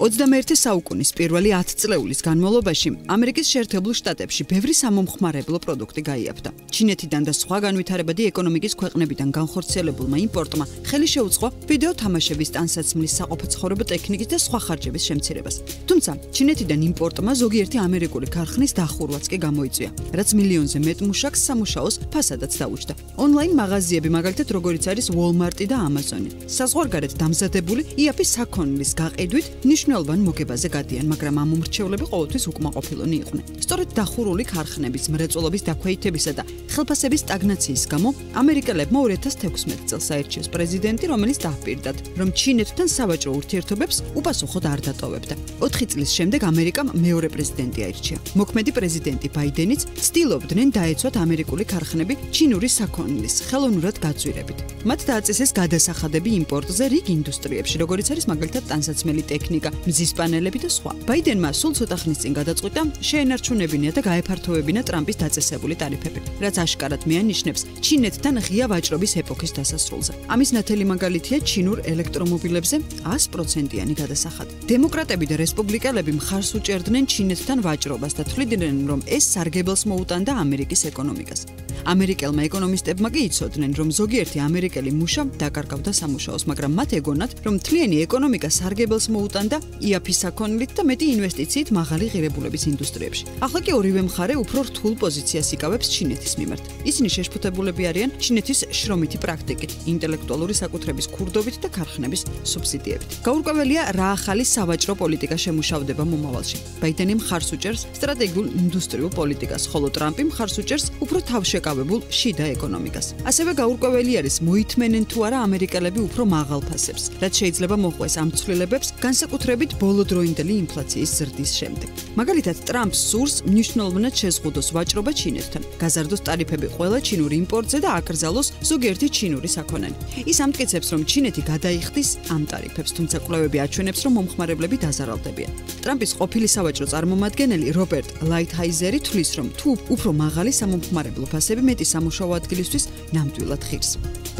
21 საუკუნის პირველი 10 წლეულის განმავლობაში ამერიკის შეერთებულ შტატებში ბევრი სამომხმარებლო პროდუქტი გაიაფთა. ჩინეთიდან და სხვა განვითარებადი ეკონომიკის ქვეყნებიდან განხორციელებულმა იმპორტმა ხელი შეუწყო ვიდეო თამაშების ტანსაცმლის საყოფაცხოვრებო ტექნიკის და სხვა ხარჯების შემცირებას. თუმცა, ჩინეთიდან იმპორტმა ზოგიერთი ამერიკული ქარხნის დახურვაც კი გამოიწვია, რაც მილიონზე მეტ მუშაკს სამუშაოს ფასადაც დაუჭდა. ონლაინ მაღაზიები, მაგალითად, როგორიც არის Walmart-ი და Amazon-ი, საზღვარგარეთ დამზადებული იაფის საქონლის გაყიდვით ნიშნ მნიშვნელოვან მოგებაზე გადიან, მაგრამ ამ უმრჩევლები ყოველთვის უკმაყოფილონი იყვნენ. სწორედ დახურული ქარხნების მრეწველობის დაქვეითებისა და ხელფასების სტაგნაციის გამო ამერიკელებმა 2016 წელს აირჩიეს პრეზიდენტი, რომელიც დააპირდათ, რომ ჩინეთთან სავაჭრო ურთიერთობებს უპასუხოდ არ დატოვებდა. 4 წლის შემდეგ ამერიკამ მეორე პრეზიდენტი აირჩია. მოქმედი პრეზიდენტი ბაიდენიც ცდილობდნენ დაეცვათ ამერიკული ქარხნები ჩინური საქონლის ხელოვნურად გაძვირებით. მათ დააწესეს გადასახადები იმპორტზე რიგ ინდუსტრიებში, როგორიც არის მაგალითად ტანსაცმელი ტექნიკა, მზის პანელები და სხვა. ბაიდენმა სულ ცოტა ხნის წინ გადაწყვიტა შეენარჩუნებინა და გაეფართოვებინა ტრამპის დაწესებული ტარიფები, რაც აშკარად მეანიშნებს ჩინეთთან ღია ვაჭრობის ეპოქის დასასრულზე. ამის ნათელი მაგალითია ჩინურ ელექტრომობილებზე 100%-იანი გადასახადი. დემოკრატები და რესპუბლიკელები მხარს უჭერდნენ ჩინეთთან ვაჭრობას და თვლიდნენ, რომ ეს სარგებელს მოუტანდა ამერიკის ეკონომიკას. ამერიკელმა ეკონომისტებმა კი იცოდნენ, რომ ზოგიერთი ამერიკელი მუშა დაკარგავდა სამუშაოს, მაგრამ მათ ეგონათ, რომ თლიანი ეკონომიკა სარგებელს მოუტანდა იაფის საქონლით და მეტი ინვესტიციით მაღალი ღირებულების ინდუსტრიებში. ახლა კი ორივე მხარე უფრო რთულ პოზიციას იკავებს ჩინეთის მიმართ. ისინი შეშფოთებულები არიან ჩინეთის შრომითი პრაქტიკით, ინტელექტუალური საკუთრების ქურდობით და ქარხნების სუბსიდიებით. გაურკვეველია რა ახალი სავაჭრო პოლიტიკა შემუშავდება მომავალში. ბაიდენი მხარს უჭერს სტრატეგიულ ინდუსტრიულ პოლიტიკას, ხოლო ტრამპი მხარს უჭერს უფრო თავშეკავებულ შიდა ეკონომიკას. ასევე გაურკვეველი არის მოითმენენ თუ არა ამერიკელები უფრო მაღალ ფასებს, რაც შეიძლება მოყვეს ამ ცვლილებებს განსაკუთრებით ბოლოდროინდელი ინფლაციის ზრდის შემდეგ. მაგალითად, ტრამპს სურს მნიშვნელოვნად შეზღუდოს ვაჭრობა ჩინეთთან, გაზარდოს ტარიფები ყველა ჩინურ იმპორტზე და აკრძალოს ზოგიერთი ჩინური საქონელი. ის ამტკიცებს, რომ ჩინეთი გადაიხდის ამ ტარიფებს, თუმცა კვლევები აჩვენებს, რომ მომხმარებლები დაზარალდებიან. ტრამპის ყოფილი სავაჭრო წარმომადგენელი რობერტ ლაითჰაიზერი თვლის, რომ თუ უფრო მაღალი სამომხმარებლო ფასები მეტი სამუშაო ადგილისთვის ნამდვილად ხირს.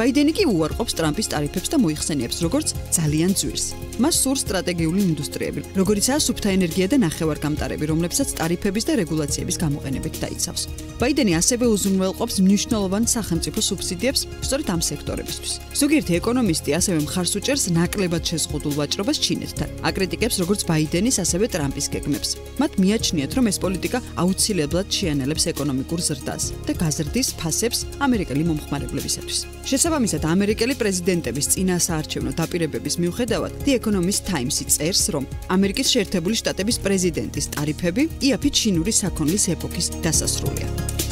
ბაიდენი კი უარყოფს ტრამპის ტარიფებს და მოიხსენიებს როგორც ძალიან ძვირს. მას სურს სტრატეგიული ინდუსტრიები, როგორიცაა სუფთა ენერგია და ნახევარგამტარები, რომლებსაც ტარიფების და რეგულაციების გამოყენებით დაიცავს. ბაიდენი ასევე უზრუნველყოფს მნიშვნელოვან სახელმწიფო სუბსიდიებს სწორედ ამ სექტორებისთვის. ზოგიერთი ეკონომისტი ასევე მხარს უჭერს ნაკლებად შეზღუდულ ვაჭრობას ჩინეთთან. აკრიტიკებს როგორც ბაიდენის, ასევე ტრამპის გეგმებს. მათ მიაჩნიათ, რომ ეს პოლიტიკა აუცილებლად შეანელებს ეკონომიკურ ზრდას და გაზრდის ფასებს ამერიკელი მომხმარებლებისათვის. შესაბამისად, ამერიკელი პრეზიდენტების წინასაარჩევნო დაპირებების მიუხედავად, The Economist Times-ი წერს, რომ ამერიკის შეერთებული შტატების პრეზიდენტის ტარიფები იაფი ჩინური საქონლის ეპოქის დასასრულია.